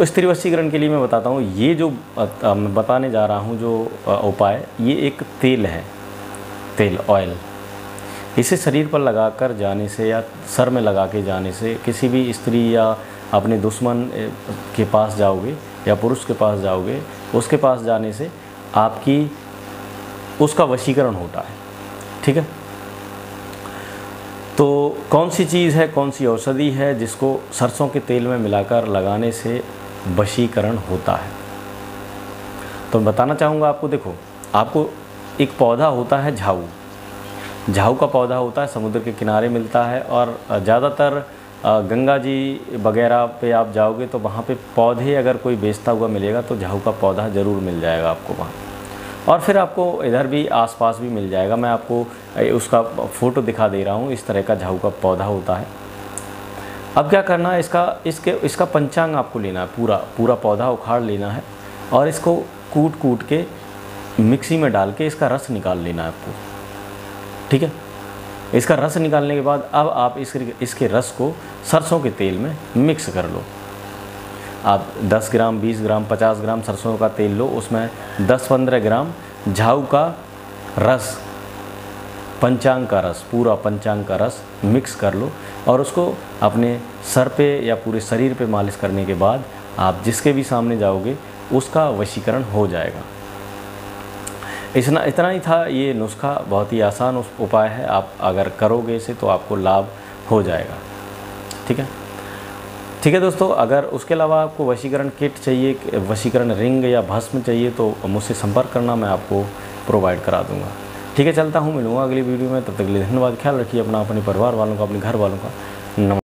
तो स्त्री वशीकरण के लिए मैं बताता हूँ, ये जो मैं बताने जा रहा हूँ जो उपाय, ये एक तेल है, तेल ऑयल इसे शरीर पर लगाकर जाने से या सर में लगा के जाने से किसी भी स्त्री या अपने दुश्मन के पास जाओगे या पुरुष के पास जाओगे, उसके पास जाने से आपकी, उसका वशीकरण होता है। ठीक है? तो कौन सी चीज़ है, कौन सी औषधि है जिसको सरसों के तेल में मिलाकर लगाने से वशीकरण होता है। तो बताना चाहूँगा आपको, देखो, आपको एक पौधा होता है झाऊ। झाऊ का पौधा होता है, समुद्र के किनारे मिलता है और ज़्यादातर गंगा जी वगैरह पे आप जाओगे तो वहाँ पे पौधे अगर कोई बेचता हुआ मिलेगा तो झाऊ का पौधा ज़रूर मिल जाएगा आपको वहाँ। और फिर आपको इधर भी आसपास भी मिल जाएगा। मैं आपको उसका फ़ोटो दिखा दे रहा हूँ, इस तरह का झाऊ का पौधा होता है। अब क्या करना है, इसका, इसके, इसका पंचांग आपको लेना है, पूरा पूरा पौधा उखाड़ लेना है और इसको कूट कूट के मिक्सी में डाल के इसका रस निकाल लेना है आपको। ठीक है? इसका रस निकालने के बाद अब आप इस इसके रस को सरसों के तेल में मिक्स कर लो। आप 10 ग्राम 20 ग्राम 50 ग्राम सरसों का तेल लो, उसमें 10-15 ग्राम झाऊ का रस पंचांग का रस, पूरा पंचांग का रस मिक्स कर लो और उसको अपने सर पे या पूरे शरीर पे मालिश करने के बाद आप जिसके भी सामने जाओगे, उसका वशीकरण हो जाएगा। इतना इतना ही था ये नुस्खा। बहुत ही आसान उपाय है। आप अगर करोगे इसे तो आपको लाभ हो जाएगा। ठीक है? ठीक है दोस्तों, अगर उसके अलावा आपको वशीकरण किट चाहिए, वशीकरण रिंग या भस्म चाहिए तो मुझसे संपर्क करना, मैं आपको प्रोवाइड करा दूँगा। ठीक है, चलता हूँ, मिलूँगा अगली वीडियो में, तब तक के लिए धन्यवाद, ख्याल रखिए अपना, अपने परिवार वालों का, अपने घर वालों का। नमस्कार